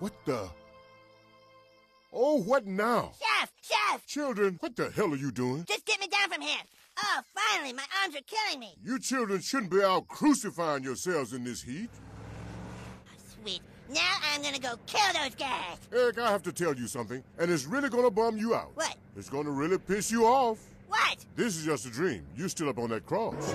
What the? Oh, what now? Chef! Chef! Children, what the hell are you doing? Just get me down from here. Oh, finally, my arms are killing me. You children shouldn't be out crucifying yourselves in this heat. Oh, sweet. Now I'm gonna go kill those guys. Eric, I have to tell you something, and it's really gonna bum you out. What? It's gonna really piss you off. What? This is just a dream. You're still up on that cross.